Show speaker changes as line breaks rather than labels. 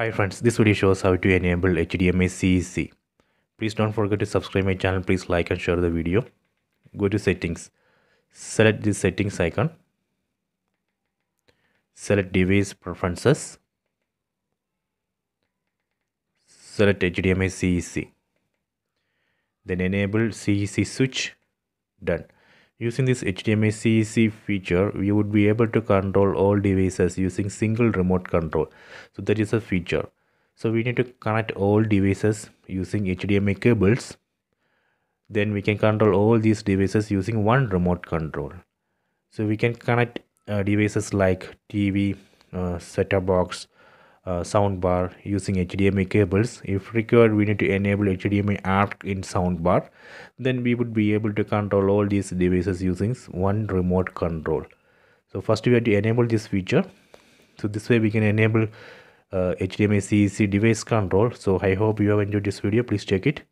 Hi friends, this video shows how to enable HDMI CEC. Please don't forget to subscribe my channel. Please like and share the video. Go to settings. Select the settings icon. Select device preferences. Select HDMI CEC. Then enable CEC switch. Done. Using this HDMI CEC feature, we would be able to control all devices using single remote control. So that is a feature. So we need to connect all devices using HDMI cables. Then we can control all these devices using one remote control. So we can connect uh, devices like TV, uh, set-top box, uh, soundbar using HDMI cables. If required, we need to enable HDMI ARC in soundbar. Then we would be able to control all these devices using one remote control. So first we have to enable this feature. So this way we can enable uh, HDMI CEC device control. So I hope you have enjoyed this video. Please check it.